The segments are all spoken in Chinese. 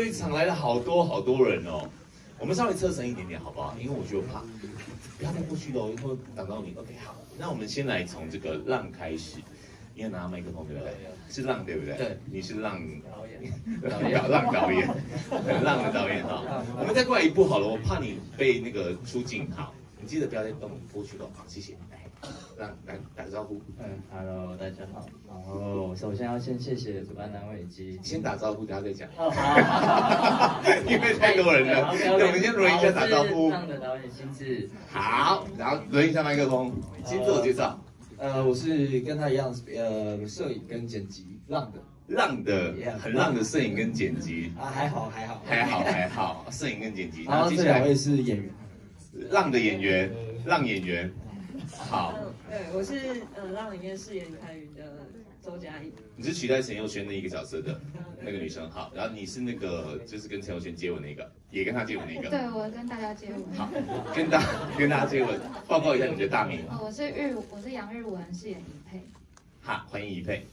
这一场来了好多好多人哦，我们稍微侧身一点点好不好？因为我觉得怕，不要再过去喽，会挡到你。OK，好，那我们先来从这个浪开始，你要拿麦克风对不对？是浪对不对？对，你是浪导演，浪 导演，很浪的导演哈。我们再过来一步好了，我怕你被那个出镜，好，你记得不要再动过去了，好，谢谢。打个招呼。嗯，Hello，大家好。然后首先要先谢谢主办单位以及先打招呼，等下再讲。哦，好。因为太多人了，那我们先轮一下打招呼。浪的导演心智。好，然后轮一下麦克风，先自我介绍。呃，我是跟他一样，呃，摄影跟剪辑，浪的，浪的，很浪的摄影跟剪辑。啊，还好，还好，还好，还好，摄影跟剪辑。然后这两位是演员，浪的演员，浪演员。好，对，我是呃浪里面饰演凯宇的周佳怡。你是取代陈佑轩的一个角色的那个女生，好，然后你是那个就是跟陈佑轩接吻那个，也跟他接吻那个。对，我跟大家接吻。好，跟大跟大家接吻，报告一下你的大名。哦，我是日，我是杨日文，饰演怡佩。好，欢迎怡佩。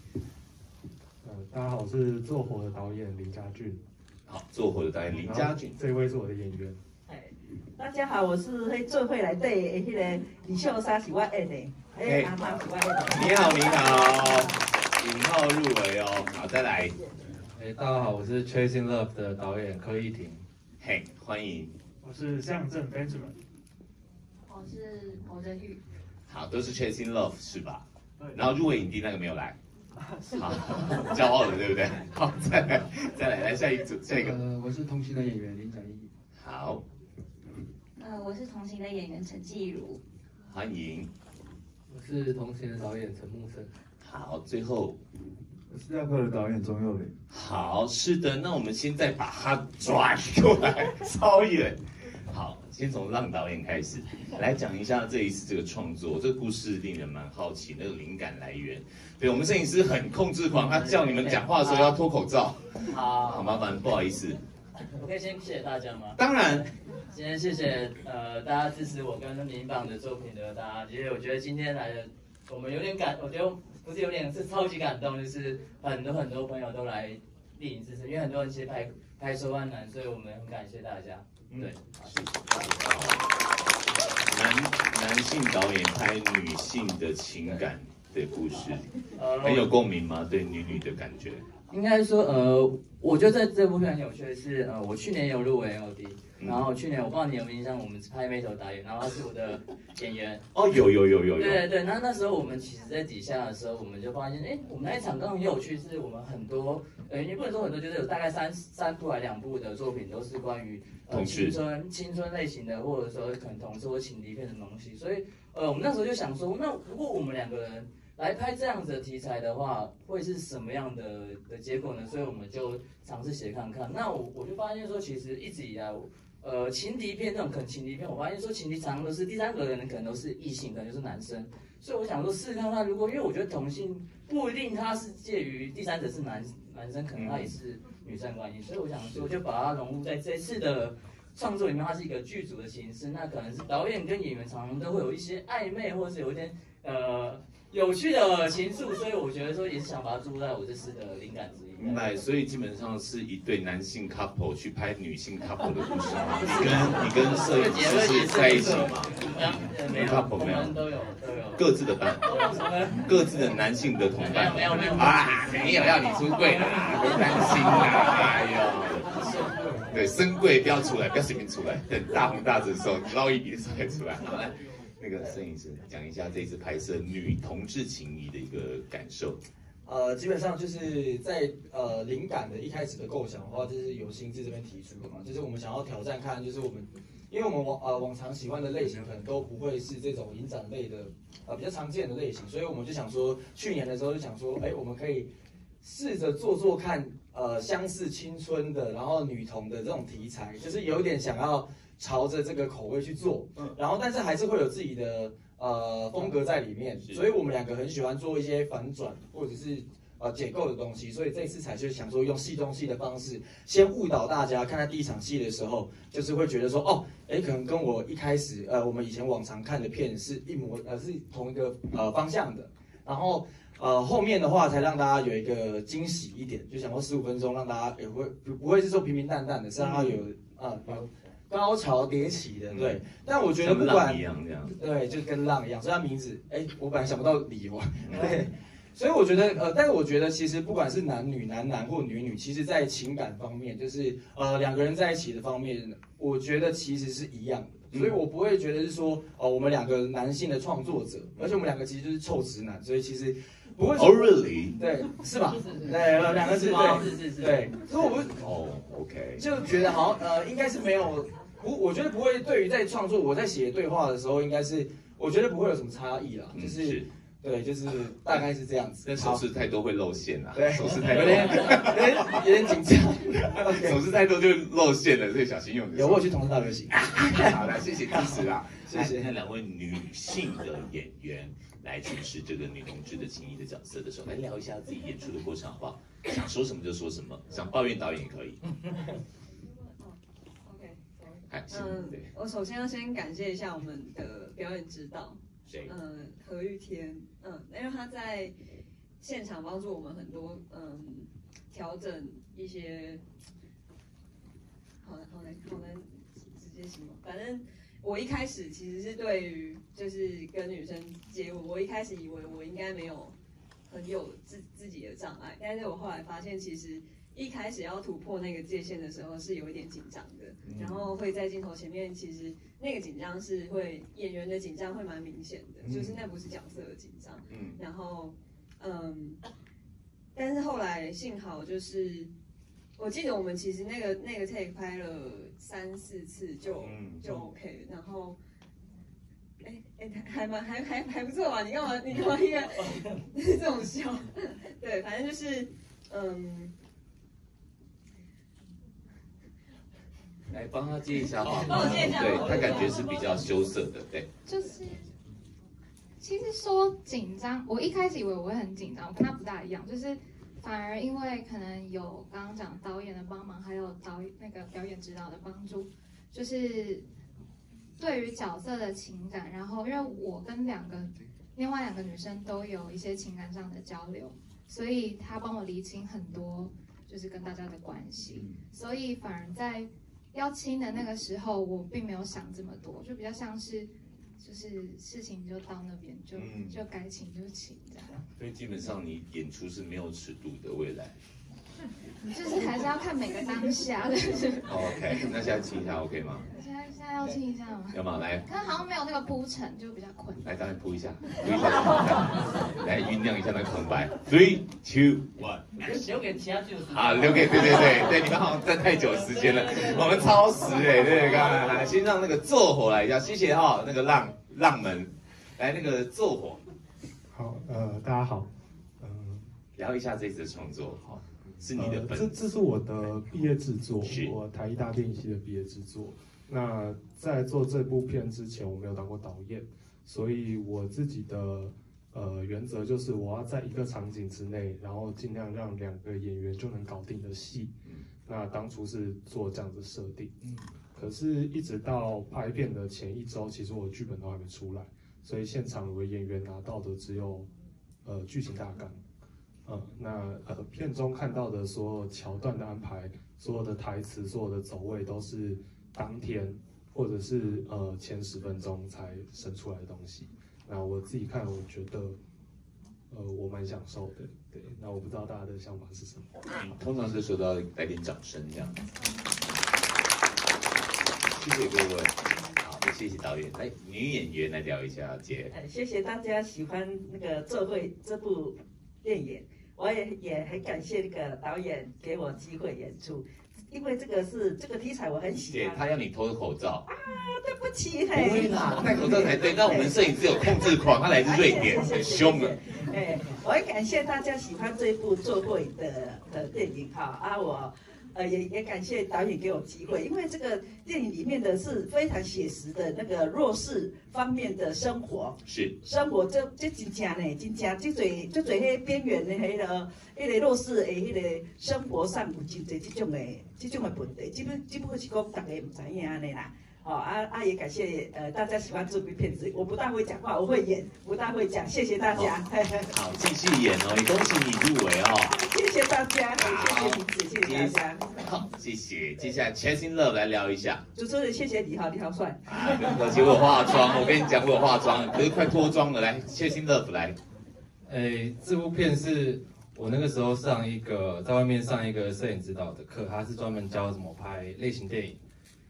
呃，大家好，我是做火的导演林家俊。好，做火的导演林家俊，这位是我的演员。大家好，我是黑最会来对那个李秀莎是我演的，哎，阿妈是我演的。你好，你好，引号入围哦。好，再来。哎，大家好，我是 Chasing Love 的导演柯艺婷。嘿，欢迎。我是向正 Benjamin。我是侯振玉。好，都是 Chasing Love 是吧？然后入围影帝那个没有来。好，骄傲了对不对？好，再来，再来，来下一组，下一个。呃，我是同行的演员林展毅。好。呃，我是同行的演员陈继如，欢迎。我是同行的导演陈木生。好，最后我是亚克的导演钟佑林。好，是的，那我们现在把它转过来，超远。好，先从浪导演开始来讲一下这一次这个创作，这个故事令人蛮好奇，那个灵感来源。对我们摄影师很控制狂，他叫你们讲话的时候要脱口罩。好，好麻烦，不好意思。我可以先谢谢大家吗？当然。今天谢谢呃大家支持我跟民榜的作品的大家，其实我觉得今天来的我们有点感，我觉得不是有点是超级感动，就是很多很多朋友都来莅临支持，因为很多人其实拍拍收万难，所以我们很感谢大家。对，男男性导演拍女性的情感的故事，很有共鸣吗？对女女的感觉？应该说呃，我觉得这这部片很有趣的是呃，我去年也有入围 L D。然后去年我不知道你有没有印象，我们是拍《眉头导演》，然后他是我的 演员。哦，有有有有有。对对对，那那时候我们其实，在底下的时候，我们就发现，哎，我们那一场刚很有趣，是我们很多，呃，也不能说很多，就是有大概三三部还两部的作品，都是关于呃青春青春类型的，或者说可能同事或情敌片的东西。所以，呃，我们那时候就想说，那如果我们两个人来拍这样子的题材的话，会是什么样的的结果呢？所以我们就尝试写看看。那我我就发现说，其实一直以来。呃，情敌片那种可能情敌片，我发现说情敌常常都是第三个人可能都是异性，可能就是男生，所以我想说试看看，如果因为我觉得同性不一定他是介于第三者是男男生，可能他也是女生关系，所以我想说就把它融入在这次的创作里面，它是一个剧组的形式，那可能是导演跟演员常常都会有一些暧昧，或者是有一点呃。有趣的情愫，所以我觉得说也是想把它注入在我这次的灵感之一。明白，所以基本上是一对男性 couple 去拍女性 couple 的故事。你 跟你跟摄影师是在一起吗？没有，couple 没有，都有都有各自的伴，各自的男性的同伴。没有没有啊，没有要你出柜的，别担心啦。哎呦，对，深柜不要出来，不要随便出来，等大红大紫的时候捞一笔再出来。好来。那个摄影师讲一下这次拍摄女同志情谊的一个感受。呃，基本上就是在呃灵感的一开始的构想的话，就是由心智这边提出的嘛，就是我们想要挑战看，就是我们，因为我们往呃往常喜欢的类型可能都不会是这种影展类的呃比较常见的类型，所以我们就想说，去年的时候就想说，哎，我们可以试着做做看，呃，相似青春的，然后女童的这种题材，就是有点想要。朝着这个口味去做，嗯，然后但是还是会有自己的呃风格在里面，所以我们两个很喜欢做一些反转或者是呃解构的东西，所以这次才就想说用戏中戏的方式，先误导大家，看他第一场戏的时候，就是会觉得说哦，哎，可能跟我一开始呃我们以前往常看的片是一模呃是同一个呃方向的，然后。呃后面的话才让大家有一个惊喜一点，就想说十五分钟让大家也会不不会是说平平淡淡的，是让他有啊有高潮迭起的，对。但我觉得不管浪一样这样。对，就跟浪一样，所以它名字，哎，我本来想不到理由，对，所以我觉得，呃，但是我觉得其实不管是男女、男男或女女，其实在情感方面，就是呃两个人在一起的方面，我觉得其实是一样的，所以我不会觉得是说，哦，我们两个男性的创作者，而且我们两个其实就是臭直男，所以其实不会说 Oh really？对，是吧？对，两个字对，是是是，对，所以我不哦，OK。就觉得好像呃，应该是没有不，我觉得不会。对于在创作，我在写对话的时候，应该是我觉得不会有什么差异啦，嗯就是对，就是大概是这样子。但手势太多会露馅啊，对手势太有点多，有点有点紧张。手势太多就露馅了，所以小心用。有我去同事大游行。好的，谢谢支持啊，谢谢两位女性的演员来诠释这个女同志的情谊的角色的时候，来聊一下自己演出的过程好不好？想说什么就说什么，想抱怨导演也可以。OK，嗯对，我首先要先感谢一下我们的表演指导，谁？嗯，何玉天，嗯，因为他在现场帮助我们很多，嗯，调整一些，好难好难好难直接形容，反正我一开始其实是对于就是跟女生接吻，我一开始以为我应该没有很有自自己的障碍，但是我后来发现其实。一开始要突破那个界限的时候是有一点紧张的，然后会在镜头前面，其实那个紧张是会演员的紧张会蛮明显的，就是那不是角色的紧张。嗯，然后，嗯，但是后来幸好就是，我记得我们其实那个那个 take 拍了三四次就、嗯就 OK，然后。哎哎，还还蛮还还还不错吧？你干嘛你干嘛一个 这种笑？对，反正就是嗯，来帮他接一下话，帮我接一下对他感觉是比较羞涩的，对，就是，其实说紧张，我一开始以为我会很紧张，我跟他不大一样，就是反而因为可能有刚刚讲导演的帮忙，还有导那个表演指导的帮助，就是对于角色的情感，然后因为我跟两个另外两个女生都有一些情感上的交流，所以她帮我理清很多就是跟大家的关系，所以反而在要亲的那个时候，我并没有想这么多，就比较像是，就是事情就到那边就、嗯就该请就请这样，所以基本上你演出是没有尺度的，未来。就是还是要看每个当下，就 是 OK，那现在亲一下 OK 吗？现在现在要亲一下吗？要吗？来，可是好像没有那个铺陈，就比较困难。来，导演铺一下，铺一下，来酝酿一下那个空白。Three, two, one。留给其他剧组。好，留给对对对对，你们好像站太久时间了，我们超时哎，对，刚刚来先让那个坐火来一下，谢谢哈，那个浪浪们，来那个坐火好，呃，大家好，嗯、聊一下这次的创作，好，是你的呃，本这这是我的毕业制作，我台艺大电影系的毕业制作。那在做这部片之前，我没有当过导演，所以我自己的呃原则就是我要在一个场景之内，然后尽量让两个演员就能搞定的戏。那当初是做这样子设定，可是一直到拍片的前一周，其实我剧本都还没出来，所以现场我演员拿到的只有呃剧情大纲。嗯，那呃片中看到的所有桥段的安排，所有的台词、所有的走位都是当天或者是呃前十分钟才生出来的东西。那我自己看，我觉得呃我蛮享受的。对，那我不知道大家的想法是什么。嗯通常是收到来点掌声这样。谢谢各位，好，谢谢导演。来，女演员来聊一下，姐。呃，谢谢大家喜欢那个《这会》这部电影，我也也很感谢那个导演给我机会演出，因为这个是这个题材我很喜姐，欢。他要你脱口罩啊，对不起，不会嘿，啦，戴口罩才对。那我们摄影师有控制狂，他来自瑞典，很凶的。哎，我也感谢大家喜欢这部《做过》的的电影哈啊，我呃也也感谢导演给我机会，因为这个电影里面的是非常写实的那个弱势方面的生活，是，生活这这真正呢，真正这最这最迄边缘的迄、个迄、个弱势的迄个生活上有真侪这种的这种的问题，只不只不过是讲大家唔知影安尼啦。哦啊啊也感谢呃大家喜欢这部片子，我不大会讲话，我会演，不大会讲，谢谢大家。好，继续演哦，也恭喜你入围哦。谢谢大家，谢谢谢谢大家。好，谢谢。接下来 Chasing Love 来聊一下。主持人，谢谢你哈，你好帅。啊，可惜我化妆，我跟你讲我化妆，可是快脱妆了。来，Chasing Love 来。哎，这部片是我那个时候上一个在外面上一个摄影指导的课，他是专门教怎么拍类型电影。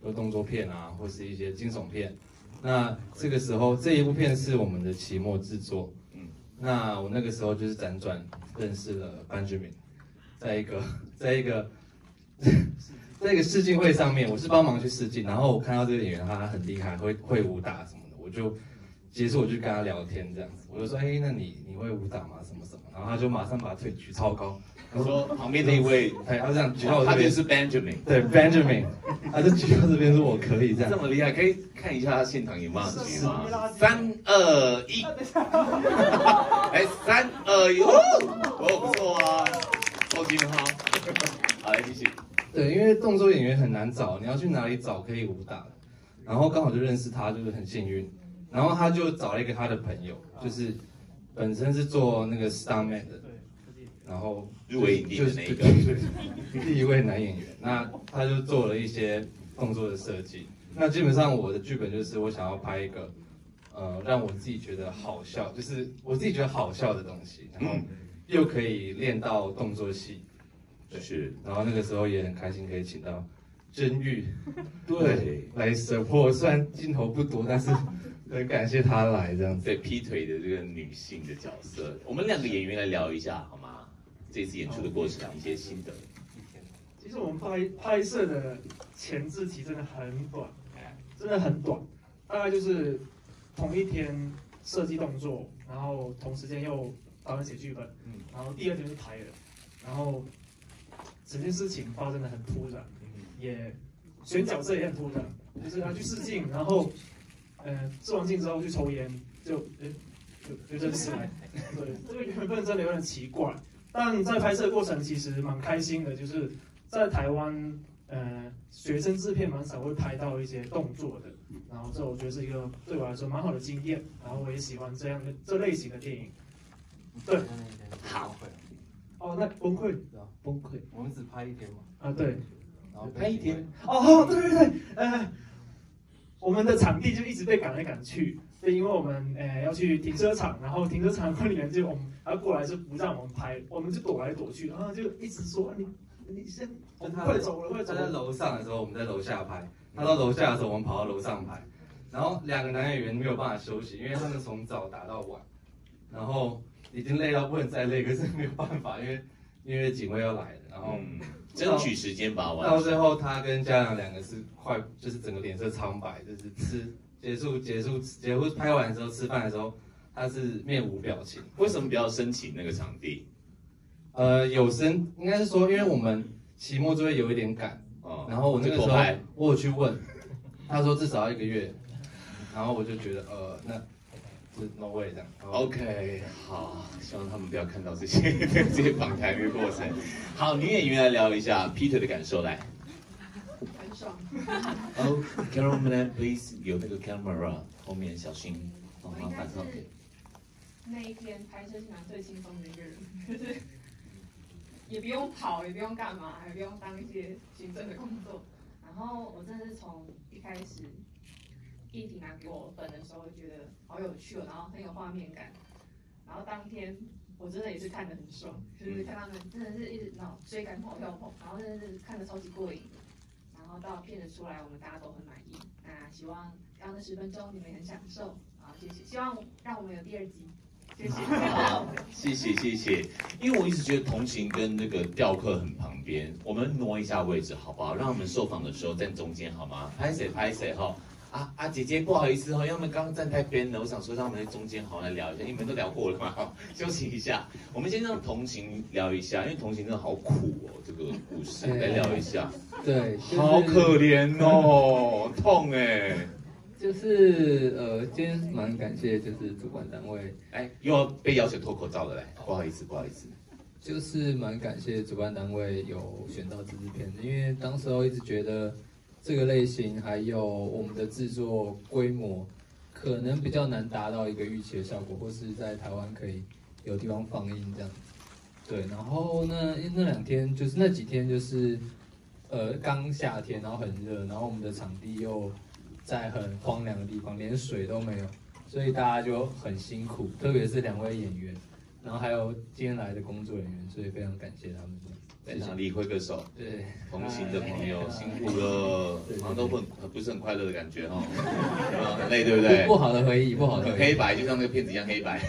有动作片啊，或是一些惊悚片。那这个时候，这一部片是我们的期末制作。嗯，那我那个时候就是辗转认识了 Benjamin，在一个 在一个 在一个试镜会上面，我是帮忙去试镜，然后我看到这个演员他很厉害，会会武打什么的，我就结束我就跟他聊天这样子，我就说，哎，那你你会武打吗？什么什么？然后他就马上把腿举超高。他说旁边那一位，他这样举到这边，他就是 Benjamin，对 Benjamin，他就举到这边说我可以这样，这么厉害，可以看一下他现场有没有举吗？三二一，哎，三二一，哦，不错啊，超级好，好来继续。对，因为动作演员很难找，你要去哪里找可以武打的？然后刚好就认识他，就是很幸运。然后他就找了一个他的朋友，就是本身是做那个 Starman 的。然后入围影帝的那一个，第一位男演员，那他就做了一些动作的设计。那基本上我的剧本就是我想要拍一个，呃，让我自己觉得好笑，就是我自己觉得好笑的东西，然后又可以练到动作戏。是，然后那个时候也很开心可以请到真玉，对，来 support。虽然镜头不多，但是 很感谢他来这样子。对，劈腿的这个女性的角色，我们两个演员来聊一下好吗？这次演出的过程一些心得。其实我们拍拍摄的前置期真的很短，真的很短，大概就是同一天设计动作，然后同时间又导演写剧本，然后第二天就拍了，然后整件事情发生的很突然，也选角色也很突然，就是他去试镜，然后呃试完镜之后去抽烟，就就就认识了，对，这个缘分真的有点奇怪。但在拍摄过程其实蛮开心的，就是在台湾，呃，学生制片蛮少会拍到一些动作的，然后这我觉得是一个对我来说蛮好的经验，然后我也喜欢这样的这类型的电影。对，好，哦，那崩溃，崩溃，我们只拍一天嘛？啊，对，然后拍一天，哦，对对对，呃，我们的场地就一直被赶来赶去。对，因为我们诶要去停车场，然后停车场管理员就我们，然后过来就不让我们拍，我们就躲来躲去，然后就一直说你你先快走了，快走。他在楼上的时候，我们在楼下拍；他到楼下的时候，我们跑到楼上拍。然后两个男演员没有办法休息，因为他们从早打到晚，然后已经累到不能再累，可是没有办法，因为 因为警卫要来了，然后争取时间把完。到最后，他跟家长两个是快，就是整个脸色苍白，就是吃。结束结束结束拍完的时候吃饭的时候，他是面无表情。为什么比较申请那个场地？呃，有申应该是说，因为我们期末就会有一点赶，哦然后我那个时候我有去问，他说至少要一个月，然后我就觉得呃，那是 no way 这样。OK，好，希望他们不要看到这些 这些访谈的过程。好，女演员来聊一下 Peter 的感受来。哦，cameraman，please，有那个 camera，后面小心，帮忙反照给。那一天拍摄是拿最轻松的一个人，就 是也不用跑，也不用干嘛，还不用当一些行政的工作。然后我真的是从一开始，议题拿给我本的时候，觉得好有趣哦，然后很有画面感。然后当天我真的也是看得很爽，就是看他们真的是一直脑追赶跑跳跑，然后真的是看得超级过瘾。然后到片子出来，我们大家都很满意。那希望刚刚的十分钟你们很享受啊，谢谢。希望让我们有第二集，谢谢。好，谢谢谢谢。因为我一直觉得同行跟那个雕刻很旁边，我们挪一下位置好不好？让我们受访的时候站中间好吗？拍谁拍谁哈。啊啊，姐姐不好意思哦，因为我们刚刚站太边了，我想说让我们在中间好来聊一下，因为你们都聊过了嘛，休息一下。我们先让同行聊一下，因为同行真的好苦哦，这个故事来聊一下。对，好可怜哦，痛哎。就是呃，今天蛮感谢，就是主管单位，哎，又要被要求脱口罩了嘞，不好意思，不好意思。就是蛮感谢主办单位有选到这支片子，因为当时候一直觉得。这个类型，还有我们的制作规模，可能比较难达到一个预期的效果，或是在台湾可以有地方放映这样子。对，然后呢，那两天就是那几天就是，呃，刚夏天，然后很热，然后我们的场地又在很荒凉的地方，连水都没有，所以大家就很辛苦，特别是两位演员，然后还有今天来的工作人员，所以非常感谢他们。在哪里挥个手？对，同行的朋友辛苦了，好像都不很不是很快乐的感觉哦，有没有很累对不对？不好的回忆，不好的很黑白，就像那个片子一样黑白。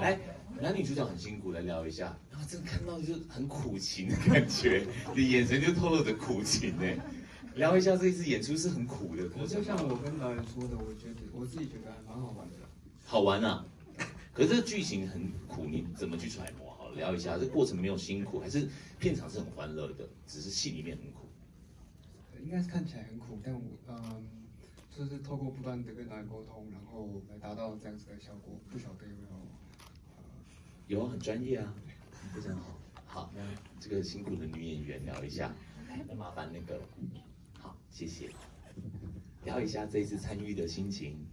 来，男女主角很辛苦，来聊一下。然后真的看到就是很苦情的感觉，你眼神就透露着苦情哎。聊一下这一次演出是很苦的过程就像我跟导演说的，我觉得我自己觉得还蛮好玩的。好玩啊！可是这个剧情很苦，你怎么去揣摩？好，聊一下这过程没有辛苦，还是片场是很欢乐的，只是戏里面很苦。应该是看起来很苦，但我嗯，就是透过不断的跟导演沟通，然后来达到这样子的效果。不晓得有没有？有啊，很专业啊，非常好。好，那这个辛苦的女演员聊一下，那麻烦那个，好，谢谢。聊一下这一次参与的心情。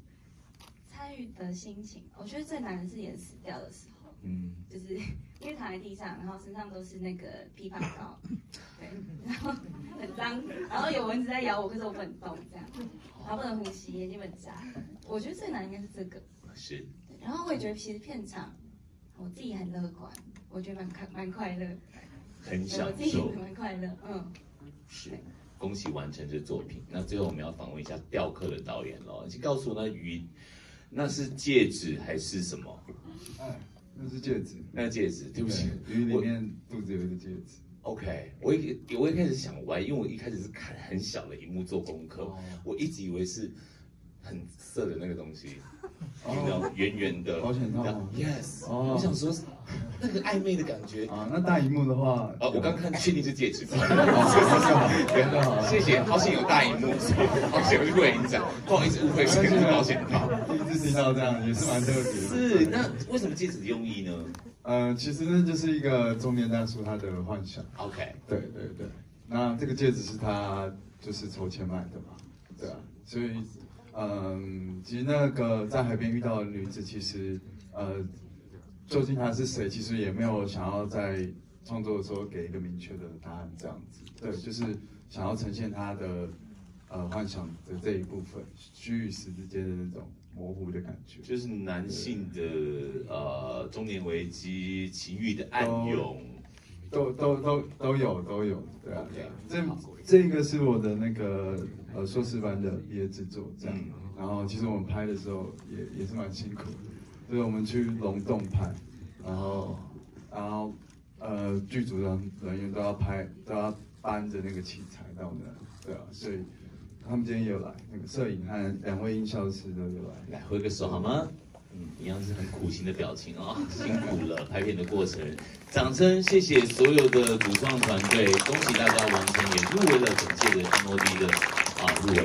参与的心情，我觉得最难的是演死掉的时候，嗯，就是因为躺在地上，然后身上都是那个枇杷膏，对，然后很脏，然后有蚊子在咬我，可是我不能动，这样，然后不能呼吸，眼睛很眨。我觉得最难应该是这个，是。然后我也觉得其实片场，我自己很乐观，我觉得蛮快蛮快乐，很享我自己受。蛮快乐，嗯。是，恭喜完成这作品。那最后我们要访问一下雕刻的导演喽，请告诉我那鱼，那是戒指还是什么？哎，那是戒指，那戒指，对不起，鱼里面肚子有一个戒指。OK，我一我一开始想歪，因为我一开始是看很小的荧幕做功课，哦。我一直以为是很色的那个东西，圆圆的。保险套。吗，Yes，哦。我想说那个暧昧的感觉。啊。那大荧幕的话，哦，我刚看确定是戒指，哦对就好 谢谢，好险有大荧幕，好险有录影展，不好意思误会是保险套。第一次听到这样也是蛮特别的。是，那为什么戒指的用意呢？呃，其实那就是一个中年大叔他的幻想。OK，对对对，那这个戒指是他就是筹钱买的嘛，对啊，所以嗯，其实那个在海边遇到的女子，其实呃，究竟她是谁，其实也没有想要在创作的时候给一个明确的答案，这样子，对，就是想要呈现她的呃幻想的这一部分，虚与实之间的那种模糊的感觉。就是男性的呃中年危机、情欲的暗涌，都都都都有都有，对啊，对啊。这这个是我的那个呃硕士班的毕业制作，这样。然后其实我们拍的时候也也是蛮辛苦的，就是我们去龙洞拍，然后然后呃剧组的人员都要拍都要搬着那个器材到那，对啊，所以他们今天也有来，那个摄影和两位音效师都有来，来挥个手好吗？嗯，一样是很苦心的表情啊、辛苦了拍片的过程，掌声谢谢所有的主创团队，恭喜大家完成，也入围了本届的 MOD 的啊入围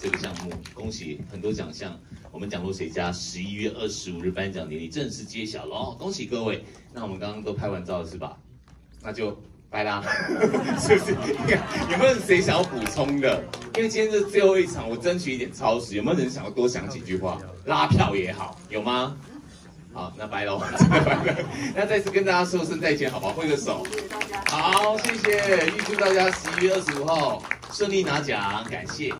这个项目，恭喜很多奖项。我们奖落谁家十一月二十五日颁奖典礼正式揭晓了哦，恭喜各位。那我们刚刚都拍完照了是吧？那就拜啦，是不是？有没有谁想要补充的？因为今天是最后一场，我争取一点超时，有没有人想要多讲几句话？拉票也好，有吗？好，那拜喽，真的拜了。那再次跟大家说声再见，好不好？挥个手。好，谢谢，预祝大家十一月二十五号顺利拿奖，感谢。